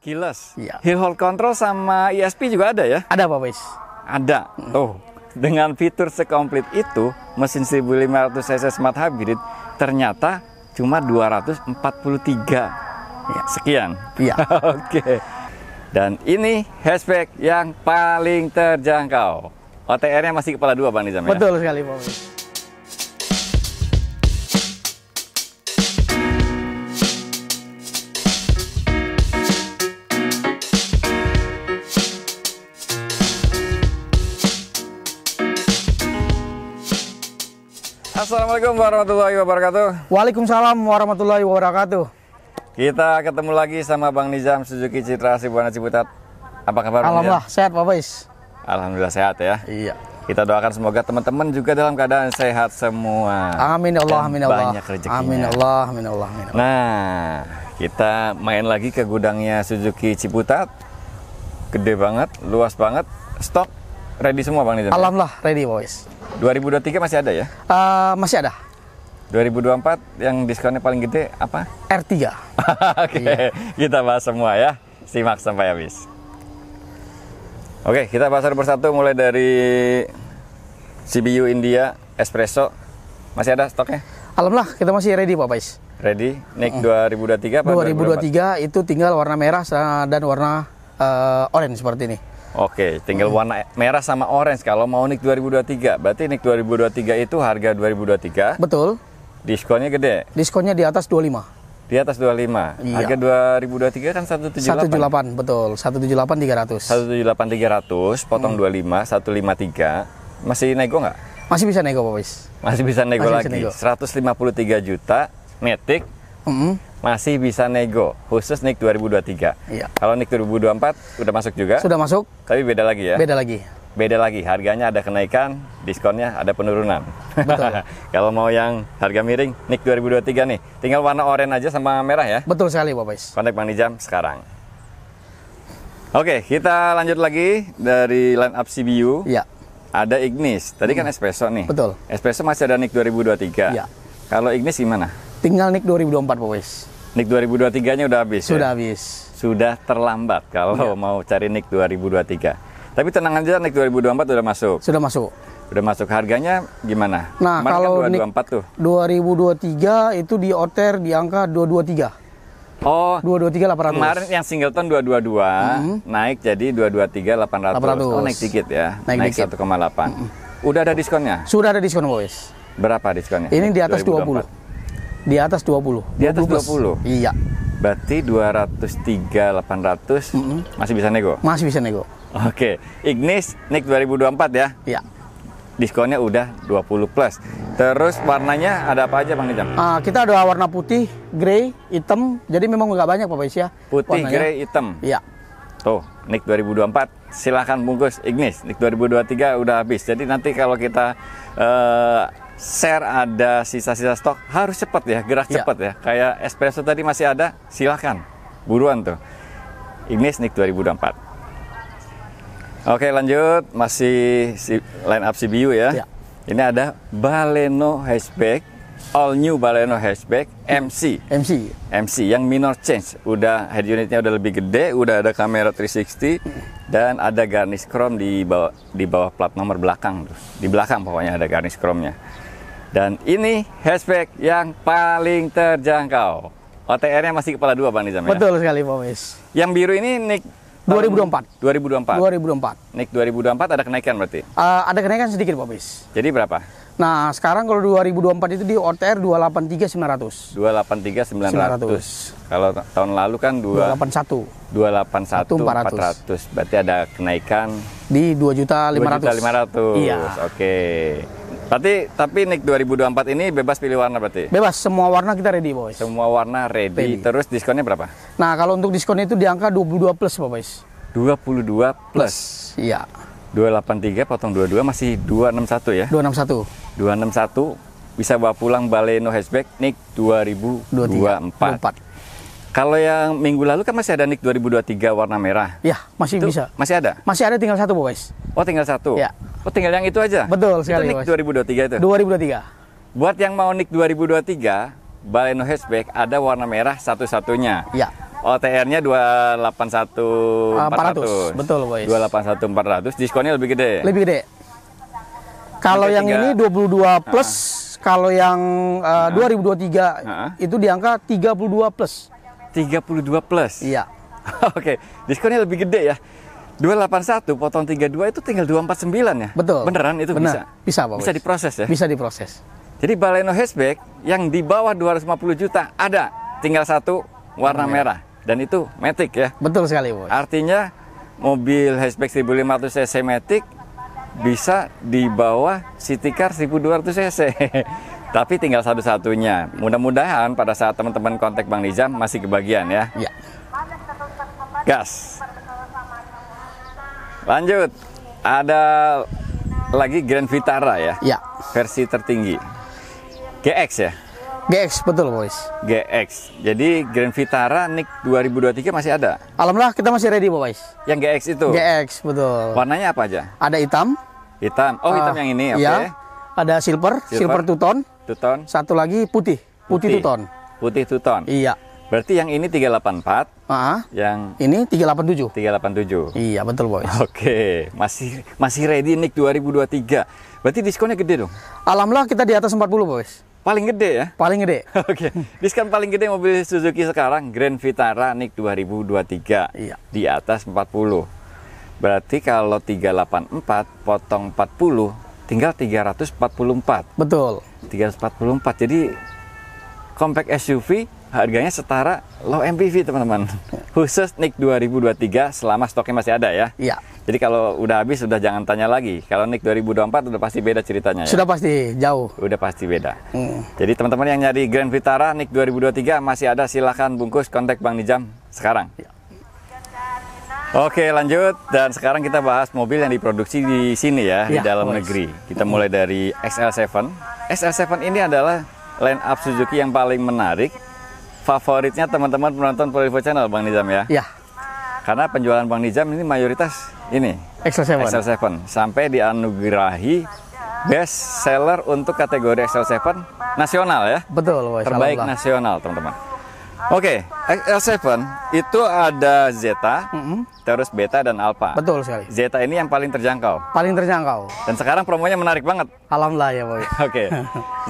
Keyless. Iya. Hill hold control sama ESP juga ada ya? Ada Pak Boys. Ada. Tuh. Dengan fitur sekomplit itu, mesin 1500 cc Smart Hybrid ternyata cuma 243 sekian. Iya. Oke. Dan ini hatchback yang paling terjangkau. OTR-nya masih kepala dua Bang Nizam ya? Betul sekali Pak Boys. Assalamualaikum warahmatullahi wabarakatuh. Waalaikumsalam warahmatullahi wabarakatuh. Kita ketemu lagi sama Bang Nizam Suzuki Citra Sibuana Ciputat. Apa kabar Alhamdulillah sehat Pak Boys. Nizam? Alhamdulillah sehat ya. Iya. Kita doakan semoga teman-teman juga dalam keadaan sehat semua. Amin Allah, Dan amin Allah. Banyak rezekinya. Amin Allah, amin Allah, amin Allah. Nah, kita main lagi ke gudangnya Suzuki Ciputat. Gede banget, luas banget. Stok ready semua Bang Nizam. Alhamdulillah ready Boys. 2023 masih ada ya? Eh, masih ada 2024 yang diskonnya paling gede apa? R3. Oke, kita bahas semua ya. Simak sampai habis. Oke, kita bahas satu persatu mulai dari CBU India Espresso. Masih ada stoknya? Alhamdulillah kita masih ready Pak Boys. Ready? NIK 2023 apa 2023 itu tinggal warna merah dan warna eh, orange seperti ini. 2024? Oke, tinggal warna merah sama orange kalau mau NIK 2023. Berarti NIK 2023 itu harga 2023, Betul. diskonnya gede. Diskonnya di atas 25. Di atas 25. Iya. Harga 2023 kan 178. 178 betul. 178 300. 178 300 potong 25 153 masih nego nggak? Masih bisa nego Pak Boys. Masih bisa nego Masih bisa lagi. nego. 153 juta Matic Mm-mm. Masih bisa nego khusus NIK 2023. Iya. Kalau NIK 2024 udah masuk juga, Sudah masuk, tapi beda lagi ya. beda lagi. Beda lagi, harganya ada kenaikan, diskonnya ada penurunan. Betul. Kalau mau yang harga miring, NIK 2023 nih, tinggal warna oranye aja sama merah ya. Betul sekali Pak Boys. Kontak Bang Nijam sekarang. Oke, kita lanjut lagi dari line up CBU. Iya. Ada Ignis. Tadi kan Espresso nih. Hmm. Betul. Espresso masih ada NIK 2023. Iya. Kalau Ignis gimana? Tinggal NIK 2024 Pak Boys. NIK 2023-nya udah habis Sudah ya? habis. Sudah terlambat kalau Iya. mau cari NIK 2023. Tapi tenang aja NIK 2024 udah masuk. Sudah masuk. Udah masuk harganya gimana? Nah, Kemarin kalau kan NIK 224 tuh. 2023 itu di OTER di angka 223. Oh, 223 800. kemarin yang singleton 222 naik jadi 223 800. 800. Oh, naik dikit ya. Naik dikit. 1,8. Udah ada diskonnya? Sudah ada diskon Boys. Berapa diskonnya? Ini di atas 2024. 20. Di atas 20. Di atas plus. 20? Iya. Berarti 203 800 masih bisa nego. Masih bisa nego. Oke, Ignis NIK 2024 ya. Iya. Diskonnya udah 20 plus. Terus warnanya ada apa aja Bang Nijam? Ah, kita ada warna putih, grey, hitam. Jadi memang nggak banyak Pak Boys ya. Putih, grey, hitam. Iya. Tuh, NIK 2024 silahkan bungkus Ignis. NIK 2023 udah habis. Jadi nanti kalau kita eh, share ada sisa-sisa stok harus cepat ya, gerak Iya. cepat ya. Kayak espresso tadi masih ada, silahkan buruan tuh. Ignis NIK 2024. Oke lanjut masih si, line up CBU ya. Iya. Ini ada Baleno hatchback, all new Baleno hatchback MC. MC. MC yang minor change udah head unitnya udah lebih gede udah ada kamera 360 dan ada garnish chrome di bawah di bawah plat nomor belakang tuh di belakang pokoknya ada garnish chrome-nya dan ini hatchback yang paling terjangkau OTR-nya masih kepala dua bang Nizam ya Betul sekali Pak Boys. yang biru ini Nick 2024. 2024 2024. Nick 2024 ada kenaikan berarti Ah, ada kenaikan sedikit Pak Boys. jadi berapa Nah, sekarang kalau 2024 itu di OTR 283 900. 283 900 kalau ta- tahun lalu kan 2 281 281 400 berarti ada kenaikan di 2 juta 500. 500. Iya. Oke. Berarti tapi NIK 2024 ini bebas pilih warna berarti. Bebas semua warna kita ready, boys. Semua warna ready. Ready. Terus diskonnya berapa? Nah, kalau untuk diskon itu di angka 22 plus, boys. 22 plus. Iya. 283 potong 22 masih 261 ya. 261. 261 bisa bawa pulang Baleno hatchback NIK 2024. 24. Kalau yang minggu lalu kan masih ada NIK 2023 warna merah. Ya, masih Itu bisa. Masih ada? Masih ada tinggal satu, boys. Oh tinggal satu? Ya. Oh tinggal yang itu aja? Betul sekali, Itu Bos. 2023 itu? 2023. Buat yang mau NIK 2023, Baleno hatchback ada warna merah satu-satunya. Ya. OTR-nya 281 400. Betul, boys. 281 400, diskonnya lebih gede. Lebih gede. Kalau yang ini 22 plus, kalau yang uh, 2023 Ah. itu di angka 32 plus. 32 plus. Iya. Oke, diskonnya lebih gede ya. 281 potong 32 itu tinggal 249 ya? Betul. Beneran itu bisa? Benar. Bisa, Pak. Bisa diproses ya? Bisa diproses. Jadi Baleno hatchback yang di bawah 250 juta ada, tinggal satu warna merah dan itu Matic ya. Betul sekali, Boy. Artinya mobil hatchback 1500 cc Matic bisa di bawah City Car 1200 cc. Tapi tinggal satu-satunya. Mudah-mudahan pada saat teman-teman kontak Bang Nizam masih kebagian ya. Iya. Gas. Lanjut. Ada lagi Grand Vitara ya. Iya. Versi tertinggi. GX ya. GX betul, boys. GX. Jadi Grand Vitara NIK 2023 masih ada. Alhamdulillah kita masih ready, boys. Yang GX itu. GX betul. Warnanya apa aja? Ada hitam. Hitam. Oh, hitam Ah, yang ini. Oke. Iya. Ada silver, Silver. silver, two tone. Two tone. Satu lagi putih, putih, two tone. Putih two tone. Iya. Berarti yang ini 384, Ah, yang ini 387. 387. Iya, betul, boys. Oke, masih masih ready NIK 2023. Berarti diskonnya gede dong. Alhamdulillah kita di atas 40, boys. Paling gede ya. Paling gede. Oke, diskon paling gede mobil Suzuki sekarang Grand Vitara NIK 2023 Iya. di atas 40. Berarti kalau 384 potong 40 tinggal 344. Betul. 344. Jadi compact SUV harganya setara low MPV teman-teman. Khusus NIK 2023 selama stoknya masih ada ya. Iya. Jadi kalau udah habis sudah jangan tanya lagi. Kalau NIK 2024 udah pasti beda ceritanya ya. Sudah pasti jauh. Udah pasti beda. Hmm. Jadi teman-teman yang nyari Grand Vitara NIK 2023 masih ada silahkan bungkus kontak Bang Nijam sekarang. Ya. Oke lanjut dan sekarang kita bahas mobil yang diproduksi di sini ya, di Ya, dalam boleh. negeri. Kita mulai dari XL7. XL7 ini adalah line up Suzuki yang paling menarik. Favoritnya teman-teman penonton Polivo Channel Bang Nizam ya. Ya, Karena penjualan Bang Nizam ini mayoritas ini XL7. XL7 sampai dianugerahi best seller untuk kategori XL7 nasional ya Betul, terbaik nasional teman-teman oke XL7 itu ada Zeta Mm-mm. terus Beta dan Alpha Betul sekali. Zeta ini yang paling terjangkau Paling terjangkau. dan sekarang promonya menarik banget Alhamdulillah ya, boys. oke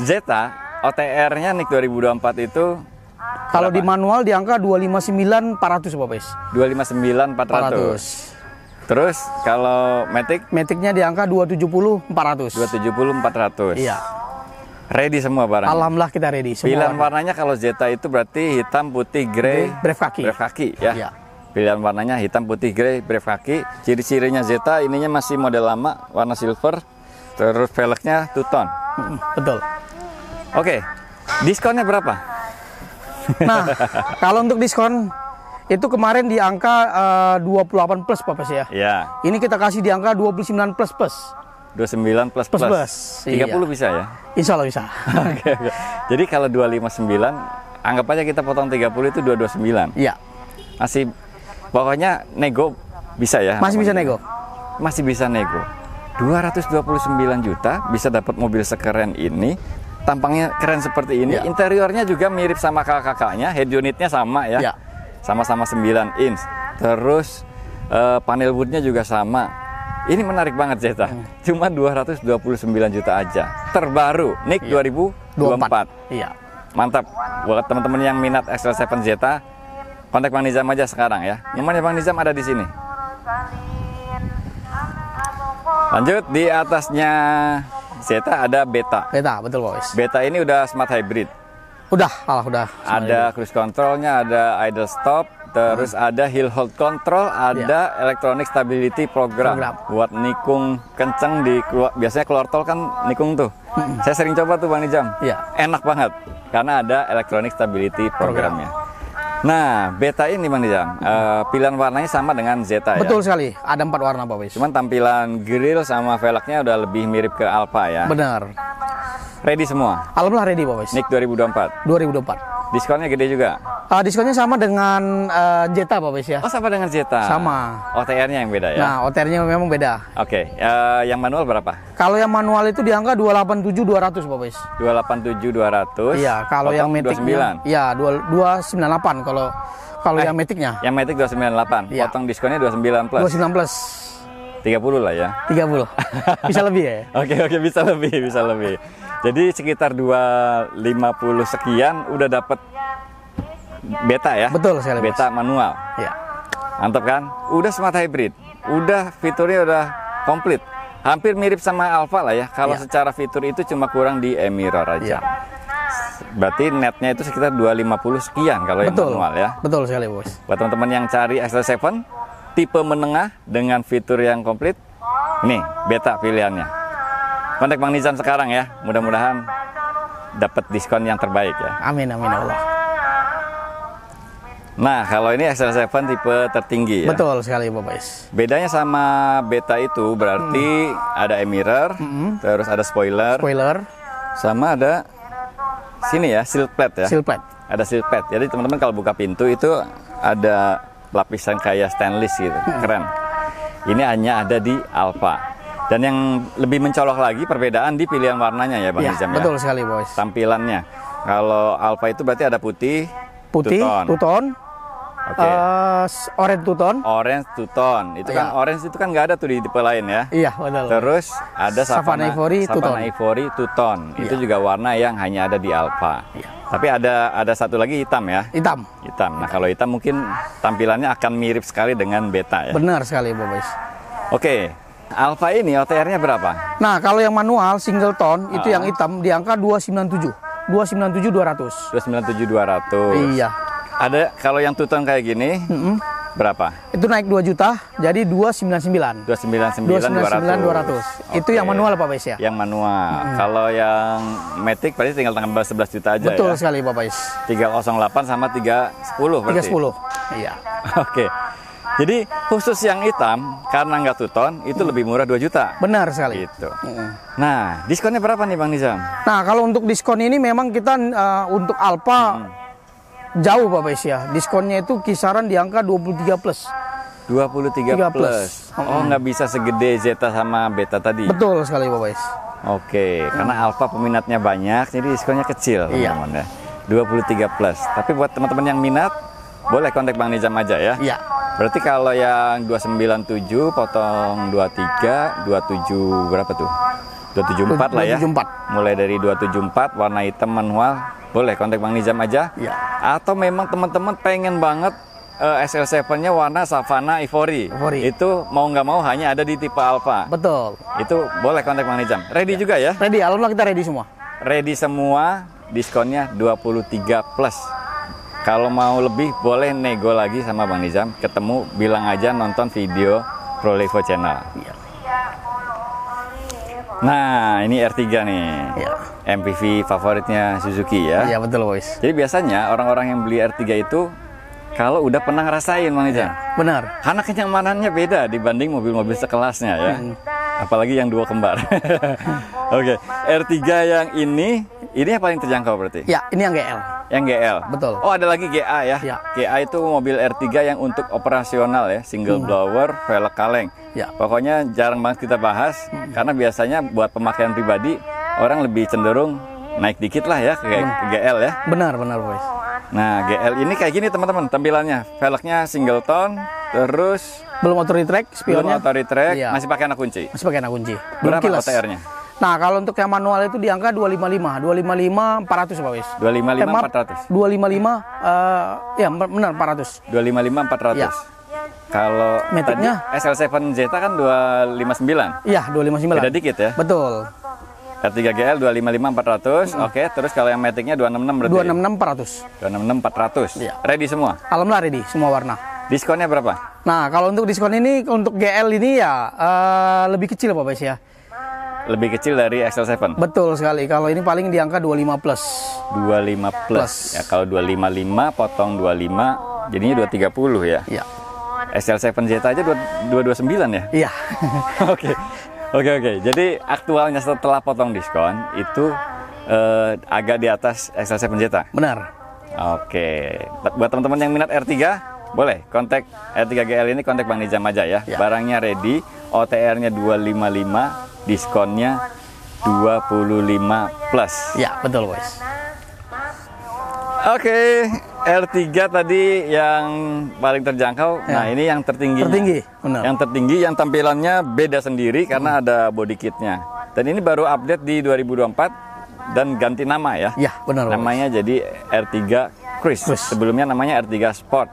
Zeta OTR-nya NIK 2024 itu Kalau di manual di angka 259 400, boys. 259 400 400. terus kalau Matic Maticnya di angka 270 400. 270 400 Iya. Ready semua barang Alhamdulillah kita ready semua. Pilihan warna. warnanya kalau Zeta itu berarti hitam, putih, grey, Brave kaki. brave kaki ya. Iya. Pilihan warnanya hitam, putih, grey, brave kaki. Ciri-cirinya Zeta ininya masih model lama, warna silver. Terus velgnya two tone. Betul. Oke, diskonnya berapa? Nah, kalau untuk diskon itu kemarin di angka eh, 28 plus Pak Pes ya. Ya, Ini kita kasih di angka 29 plus plus. 29 plus plus. Plus plus, 30 iya. bisa ya? Insya Allah bisa. Oke, oke. Jadi kalau 259, anggap aja kita potong 30 itu 229. Iya, Masih, pokoknya nego bisa ya? masih bisa nego. masih bisa nego. 229 juta bisa dapat mobil sekeren ini. Tampangnya keren seperti ini. Ya. Interiornya juga mirip sama kakak-kakaknya. Head unitnya sama ya. Ya. Sama-sama 9 inch. Terus eh, panel woodnya juga sama. Ini menarik banget Zeta. Hmm. Cuma 229 juta aja. Terbaru NIK 2024. Iya. Mantap. Buat teman-teman yang minat XL7 Zeta, kontak Bang Nizam aja sekarang ya. Nomornya Bang Nizam ada di sini. Lanjut di atasnya Zeta ada Beta. Beta, betul boys. Beta ini udah smart hybrid. Udah, alah udah. Ada cruise controlnya, ada idle stop, terus ada hill hold control, ada electronic stability program. Program. Buat nikung kenceng di keluar, biasanya keluar tol kan nikung tuh. Saya sering coba tuh Bang Nizam. Iya. Enak banget karena ada electronic stability programnya. Nah, Beta ini Bang Nizam, eh, pilihan warnanya sama dengan Zeta ya. Betul sekali. Ada empat warna Pak boys. Cuman tampilan grill sama velgnya udah lebih mirip ke Alfa ya. Benar. Ready semua. Alhamdulillah ready Pak boys. NIK 2024. 2024. Diskonnya gede juga. Ah, diskonnya sama dengan eh, Jetta Pak Bes ya. Oh, sama dengan Jetta. Sama. OTR-nya yang beda ya. Nah, OTR-nya memang beda. Oke, eh, yang manual berapa? Kalau yang manual itu di angka 287 200 Pak Bes. 287 200. Iya, kalau yang metiknya 29. iya 2 298 kalau kalau Eh. yang metiknya Yang Matic 298, Iya. potong diskonnya 29 plus. 29 plus 30 lah ya. 30. Bisa lebih ya? Oke oke bisa lebih bisa lebih. Jadi sekitar 250 sekian udah dapat beta ya. Betul sekali. Beta manual. Iya. Mantap kan? Udah smart hybrid. Udah fiturnya udah komplit. Hampir mirip sama Alfa lah ya. Kalau Iya. secara fitur itu cuma kurang di e-mirror aja. Iya. Berarti netnya itu sekitar 250 sekian kalau yang manual ya. Betul sekali, Bos. Buat teman-teman yang cari XL7 tipe menengah dengan fitur yang komplit, nih beta pilihannya. Kontak Bang Nizam sekarang ya. Mudah-mudahan dapat diskon yang terbaik ya. Amin amin Allah. Nah, kalau ini XL7 tipe tertinggi ya. Betul sekali, Pak Bes. Bedanya sama beta itu berarti ada e-mirror, terus ada spoiler, Spoiler, sama ada sini ya, seal plate ya. seal plate. Ada seal plate. Jadi teman-teman kalau buka pintu itu ada lapisan kayak stainless gitu. Keren. Ini hanya ada di Alfa. Dan yang lebih mencolok lagi perbedaan di pilihan warnanya ya Bang Ya, Nizam ya. betul sekali, Bos. Tampilannya. Kalau Alfa itu berarti ada putih, Putih, two-tone. two-tone, Oke. eh, orange two-tone. Orange two tone. Itu kan Ya. orange itu kan nggak ada tuh di tipe lain ya. Iya, betul. Terus ada Savannah, Ivory two Savannah tone. Ivory two tone. Itu Iya. juga warna yang hanya ada di Alfa. Iya. Tapi ada ada satu lagi hitam ya. Hitam. Hitam. Nah, kalau hitam mungkin tampilannya akan mirip sekali dengan beta ya. Benar sekali, Bes. Oke. Alfa ini OTR-nya berapa? Nah, kalau yang manual single tone itu Ah. yang hitam di angka 297. 297 200. 297 200. Iya. Ada kalau yang two tone kayak gini Mm-mm. berapa? Itu naik 2 juta jadi 299. 299 299 200. Itu yang manual Pak Bes ya? Yang manual. Kalau yang Matic berarti tinggal tambah 11 juta aja Betul ya. sekali Pak Bes. 308 sama 310 berarti. 310. Iya. Oke. Jadi khusus yang hitam karena nggak tuton itu lebih murah 2 juta. Benar sekali. Gitu. Mm. Nah, diskonnya berapa nih Bang Nizam? Nah, kalau untuk diskon ini memang kita eh, untuk Alfa jauh Pak Bes ya. Diskonnya itu kisaran di angka 23 plus. 23 3 plus. plus. Oh, nggak bisa segede Zeta sama Beta tadi. Betul sekali Pak Bes. Oke, karena Alfa peminatnya banyak, jadi diskonnya kecil, Iya. teman-teman ya. 23 plus. Tapi buat teman-teman yang minat, boleh kontak Bang Nizam aja ya. Iya. Berarti kalau yang 297 potong 23, 27 berapa tuh? 274 lah ya. 274. Mulai dari 274 warna hitam manual, boleh kontak Bang Nizam aja. Iya. Atau memang teman-teman pengen banget eh, SL7-nya warna Savannah Ivory. Ivory. Itu mau nggak mau hanya ada di tipe Alpha. Betul. Itu boleh kontak Bang Nizam. Ready juga ya? Ready, alhamdulillah kita ready semua. Ready semua, diskonnya 23 plus. Kalau mau lebih boleh nego lagi sama Bang Nizam. Ketemu bilang aja nonton video Pro Levo Channel. Iya. Nah, ini R3 nih. Iya. MPV favoritnya Suzuki ya. Iya betul Boys. Jadi biasanya orang-orang yang beli R3 itu kalau udah pernah ngerasain Bang Nizam. Benar. Karena kenyamanannya beda dibanding mobil-mobil sekelasnya ya. Hmm. Apalagi yang dua kembar. Oke, R3 yang ini, ini yang paling terjangkau berarti. Ya, ini yang GL. Yang GL. Betul. Oh, ada lagi GA ya. Ya. GA itu mobil R3 yang untuk operasional ya, single blower, velg kaleng. Hmm. Ya. Hmm. Pokoknya jarang banget kita bahas karena biasanya buat pemakaian pribadi orang lebih cenderung naik dikit lah ya ke, Hmm. ke GL ya. Benar, benar Boys. Nah, GL ini kayak gini teman-teman tampilannya. Velgnya single tone, terus Belum track, belum spionnya auto track, Iya. masih pakai anak kunci. masih pakai anak kunci. Belum Berapa kilas. OTR-nya? Nah, kalau untuk yang manual itu di angka 255, 255 400 Pak Wis. 255 Eh, maaf, 400. 255 eh ya benar 400. 255 400. Ya. Kalau Matic-nya? tadi SL7 Zeta kan 259. Iya, 259. Beda dikit ya. Betul. R3 GL 255 400. Oke, terus kalau yang Matic-nya 266 berarti. 266 400. 266 400. Iya. Ready semua. Alhamdulillah ready semua warna. Diskonnya berapa? Nah, kalau untuk diskon ini untuk GL ini ya eh, lebih kecil Pak Wis ya. Lebih kecil dari XL7. Betul sekali. Kalau ini paling di angka 25 plus. 25 plus. Plus. Ya kalau 255 potong 25 jadinya 230 ya. Iya. XL7 Zeta aja 2- 229 ya. Iya. Oke, oke, oke. Jadi aktualnya setelah potong diskon itu eh, agak di atas XL7 Zeta. Benar. Oke, buat teman-teman yang minat R3, boleh kontak R3 GL ini kontak Bang Nizam aja ya. Ya. Barangnya ready, OTR-nya 255, diskonnya 25 plus. Ya, betul, Bos. Oke, R3 tadi yang paling terjangkau. Ya. Nah, ini yang tertinggi. Tertinggi, benar. Yang tertinggi yang tampilannya beda sendiri karena ada body kitnya. Dan ini baru update di 2024 dan ganti nama ya. Ya, benar. Namanya jadi R3 Cruise. Cruise. Sebelumnya namanya R3 Sport.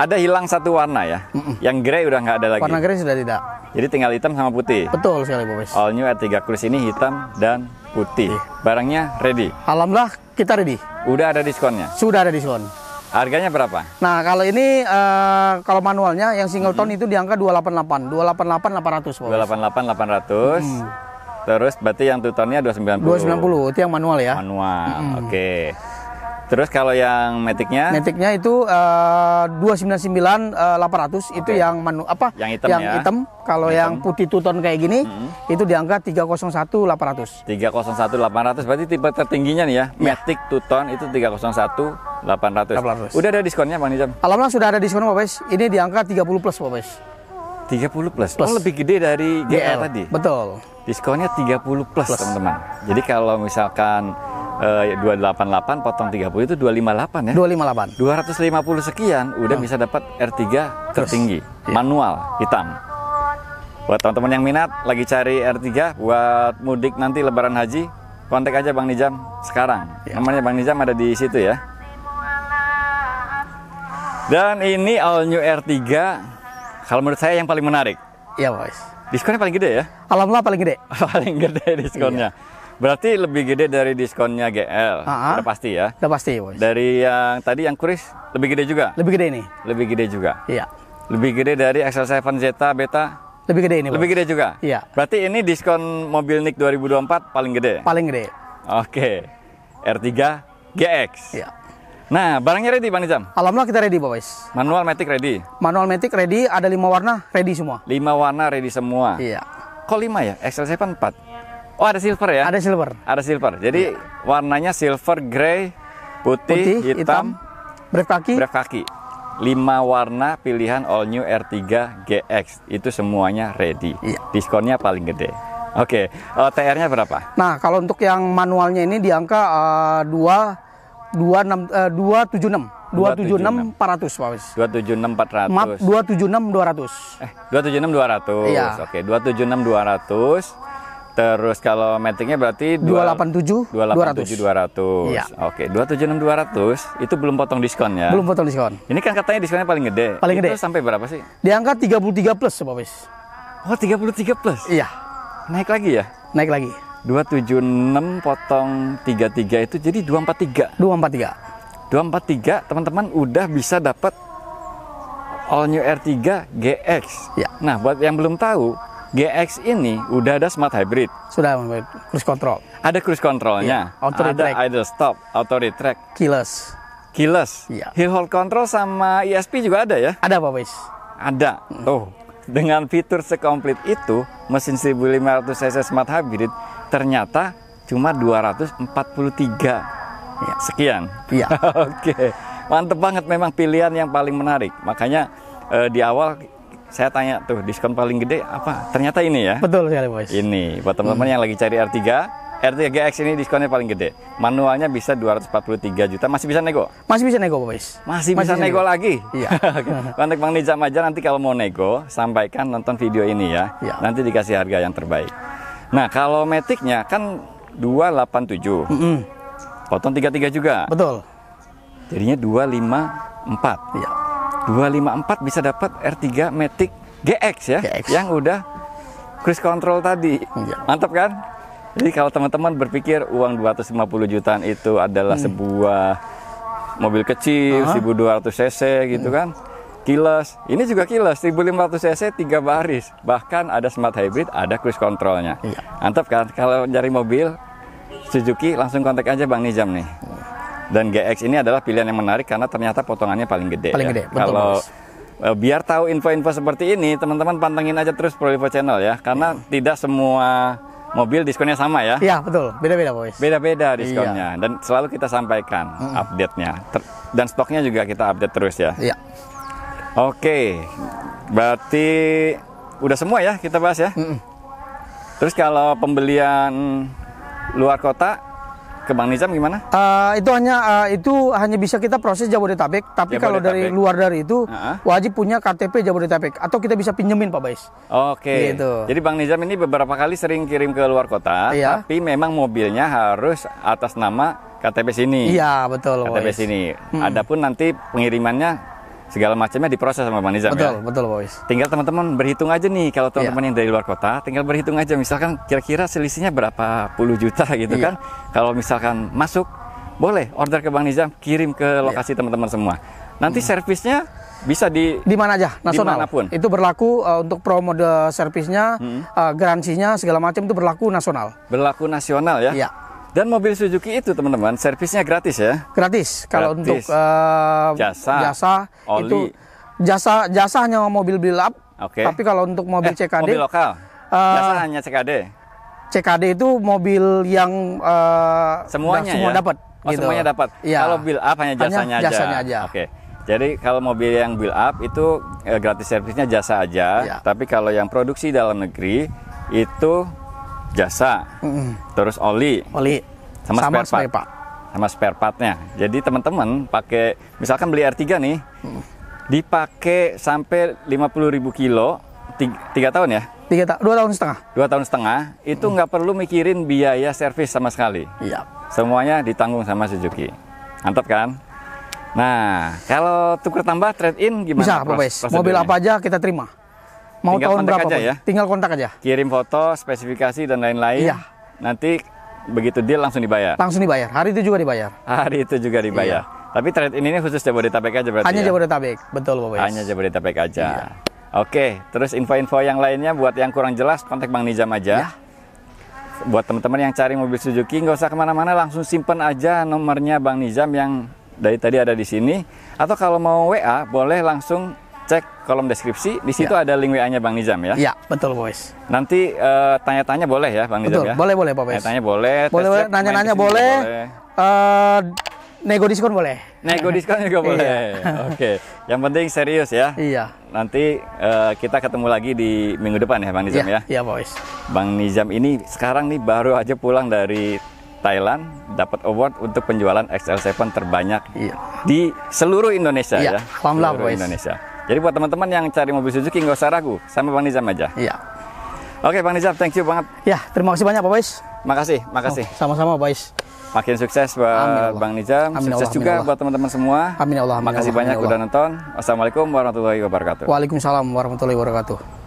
Ada hilang satu warna ya. Yang grey udah nggak ada lagi. Warna grey sudah tidak. Jadi tinggal hitam sama putih. Betul sekali, Bos. All new R3 Cruise ini hitam dan putih. Iya. Barangnya ready. Alhamdulillah kita ready. Udah ada diskonnya. Sudah ada diskon. Harganya berapa? Nah, kalau ini eh, kalau manualnya yang single tone itu di angka 288. 288 800, Bos. 288 800. Hmm. Terus berarti yang two tone-nya 290. 290 itu yang manual ya. Manual. Oke. Terus kalau yang Matic-nya Matic-nya itu eh, 299 eh, 800 itu Oke. yang manu apa? Yang hitam ya? hitam. Kalau yang putih two tone kayak gini itu di angka 301 800. 301 800 berarti tipe tertingginya nih ya. Matic two tone itu 301 800. 800. Udah ada diskonnya Bang Nizam? Alhamdulillah sudah ada diskon, Bos. Ini di angka 30 plus, Bos. 30 plus. Plus. Oh, lebih gede dari GL tadi. Betul. Diskonnya 30 plus, teman-teman. Jadi kalau misalkan eh, 288 potong 30 itu 258 ya. 258. 250 sekian udah bisa dapat R3 tertinggi, Iya. manual, hitam. Buat teman-teman yang minat lagi cari R3 buat mudik nanti lebaran haji, kontak aja Bang Nizam sekarang. Iya. Nomornya Bang Nizam ada di situ ya. Dan ini all new R3 kalau menurut saya yang paling menarik. Iya, Bos. Diskonnya paling gede ya? Alhamdulillah paling gede. paling gede diskonnya. Berarti lebih gede dari diskonnya GL. Iya. Ah, ah. Udah pasti ya. Udah pasti, Bos. Dari yang tadi yang Kris lebih gede juga. Lebih gede ini. Lebih gede juga. Iya. Lebih gede dari XL7 Zeta Beta. Lebih gede ini, Bos. Lebih gede juga. Iya. Berarti ini diskon mobil NIK 2024 paling gede. Paling gede. Oke. R3 GX. Iya. Nah, barangnya ready Bang Nizam. Alhamdulillah kita ready, Bos. Manual Matic ready. Manual Matic ready, ada lima warna ready semua. 5 warna ready semua. Iya. Kok 5 ya? XL7 4. Oh, ada silver ya? Ada silver. Ada silver. Jadi warnanya silver, grey, putih, Putih, hitam, hitam, brake kaki. brake kaki. 5 warna pilihan all new R3 GX. Itu semuanya ready. Iya. Diskonnya paling gede. Oke, OTR-nya berapa? Nah, kalau untuk yang manualnya ini di angka eh, dua dua enam eh, dua tujuh enam dua tujuh enam empat ratus, Pak Wis. 276 400. Maaf, dua tujuh enam dua ratus. Eh, 276 200. Iya. Oke, 276 200. Terus kalau maticnya berarti Dua delapan tujuh dua 287 200. Iya. Oke, 276 200 itu belum potong diskon ya. Belum potong diskon. Ini kan katanya diskonnya paling gede. Paling Itu gede. sampai berapa sih? Di angka 33 plus, Pak Wis. Oh, 33 plus. Iya, Naik lagi ya? naik lagi. 276 potong 33 itu jadi 243. 243. 243 teman-teman udah bisa dapat all new R3 GX. Ya. Nah, buat yang belum tahu, GX ini udah ada smart hybrid. Sudah cruise control. Ada cruise controlnya, Iya, auto ada idle stop, auto retract, Keyless. keyless, Iya. hill hold control sama ESP juga ada ya? Ada Pak Wis. Ada. Hmm. Tuh, dengan fitur sekomplit itu, mesin 1500 cc smart hybrid ternyata cuma 243 Iya. sekian. Iya. Oke, mantep banget memang pilihan yang paling menarik. Makanya eh, di awal saya tanya tuh diskon paling gede apa? Ternyata ini ya. Betul sekali, Wis. Ini buat teman-teman yang lagi cari R3, R3 GX ini diskonnya paling gede. Manualnya bisa 243 juta, masih bisa nego. Masih bisa nego, Pak Wis. Masih, bisa nego lagi. Iya. Kontak Bang Nizam aja nanti kalau mau nego, sampaikan nonton video ini ya. Iya. Nanti dikasih harga yang terbaik. Nah, kalau Matic-nya kan 287. Mm-mm. Potong 33 juga. Betul. Jadinya 254. Iya. 254 bisa dapat R3 Matic GX ya, GX. yang udah cruise control tadi. Iya. Mantap kan? Jadi kalau teman-teman berpikir uang 250 jutaan itu adalah Hmm. sebuah mobil kecil, 1200 cc gitu Hmm. kan. Kilas, ini juga kilas 1500 cc 3 baris. Bahkan ada smart hybrid, ada cruise controlnya. Iya. Mantap kan? Kalau cari mobil Suzuki langsung kontak aja Bang Nizam nih. Dan GX ini adalah pilihan yang menarik karena ternyata potongannya paling gede. Paling ya. gede, betul, Kalau Mas. eh, biar tahu info-info seperti ini, teman-teman pantengin aja terus Prolivo Channel ya, karena tidak semua mobil diskonnya sama ya. Iya betul, beda-beda Wes. Beda-beda diskonnya dan selalu kita sampaikan update-nya. Ter- dan stoknya juga kita update terus ya. Iya. Oke. Berarti udah semua ya kita bahas ya. Terus kalau pembelian luar kota ke Bang Nizam gimana? Eh, itu hanya eh, itu hanya bisa kita proses Jabodetabek, tapi kalau dari Jabodetabek. luar dari itu Heeh. wajib punya KTP Jabodetabek atau kita bisa pinjemin Pak Bais. Oke. Gitu. Jadi Bang Nizam ini beberapa kali sering kirim ke luar kota, Iya. tapi memang mobilnya harus atas nama KTP sini. Iya betul KTP sini. Adapun nanti pengirimannya segala macamnya diproses sama Bang Nizam Betul ya. betul Bais. Tinggal teman-teman berhitung aja nih kalau Iya. teman-teman yang dari luar kota, tinggal berhitung aja misalkan kira-kira selisihnya berapa puluh juta gitu Iya. kan. Kalau misalkan masuk, boleh order ke Bang Nizam, kirim ke lokasi teman-teman semua. Nanti servisnya bisa di Di mana aja nasional. Di mana pun. Itu berlaku eh, untuk pro mode servisnya, eh, garansinya segala macam itu berlaku nasional. berlaku nasional ya. Iya. Dan mobil Suzuki itu teman-teman servisnya gratis ya. Gratis kalau Gratis. untuk eh, Jasa, jasa oli. itu jasa jasa hanya mobil build up. Oke. Tapi kalau untuk mobil Eh, CKD mobil lokal. Eh, Jasa hanya CKD. CKD itu mobil yang eh, Semuanya semua ya. dapat. Oh, gitu. semuanya dapat. Iya. Kalau build up hanya Hanya jasanya aja. jasanya aja. Oke. Jadi kalau mobil yang build up itu eh, gratis servisnya jasa aja. Iya. Tapi kalau yang produksi dalam negeri itu jasa. Mm-mm. Terus oli Oli sama, spare, part. spare part. Sama spare partnya. Jadi teman-teman pakai misalkan beli R3 nih. Dipakai sampai 50.000 kilo tiga, tiga tahun ya. Tiga ta- dua tahun setengah. Dua tahun setengah itu nggak perlu mikirin biaya servis sama sekali. Iya. Semuanya ditanggung sama Suzuki. Mantap kan? Nah, kalau tuker tambah trade in gimana? Bisa, Pak? Mobil apa aja kita terima. Mau Tinggal tahun berapa aja pun. ya? Tinggal kontak aja. Kirim foto, spesifikasi dan lain-lain. Iya. Nanti begitu deal langsung dibayar. Langsung dibayar. Hari itu juga dibayar. Hari itu juga dibayar. Tapi trade in ini khusus Jabodetabek aja berarti Hanya ya? Jabodetabek. Betul, Pak Bais. Hanya Jabodetabek aja. Iya. Oke, terus info-info yang lainnya buat yang kurang jelas kontak Bang Nizam Iya. aja. Buat teman-teman yang cari mobil Suzuki nggak usah ke mana-mana langsung simpen aja nomornya Bang Nizam yang dari tadi ada di sini. Atau kalau mau WA boleh langsung cek kolom deskripsi. Di situ ada link WA-nya Bang Nizam ya. Iya, betul, Bais. Nanti eh, tanya-tanya boleh ya Bang Nizam Betul, ya. boleh, boleh, Pak Bais. Tanya-tanya boleh. Boleh, boleh. Nanya-nanya ke sini boleh. Eh, nego diskon boleh. Nego diskon juga boleh. Oke. Yang penting serius ya. Iya. Nanti eh, kita ketemu lagi di minggu depan ya Bang Nizam Iya, ya. iya, Bais. Bang Nizam ini sekarang nih baru aja pulang dari Thailand dapat award untuk penjualan XL7 terbanyak Iya. di seluruh Indonesia Iya, ya. alhamdulillah, Seluruh boys. Indonesia. Jadi buat teman-teman yang cari mobil Suzuki nggak usah ragu, sama Bang Nizam aja. Iya. Oke Bang Nizam, thank you banget. Ya, terima kasih banyak, Pak Bais. Makasih, makasih. Oh, sama-sama, Pak Bais. Makin sukses buat Amin ya Allah. Bang Nizam, Amin ya sukses Allah, juga ya Allah. buat teman-teman semua. Amin Allah, amin Makasih Allah, banyak amin ya udah nonton. Wassalamualaikum warahmatullahi wabarakatuh. Waalaikumsalam warahmatullahi wabarakatuh.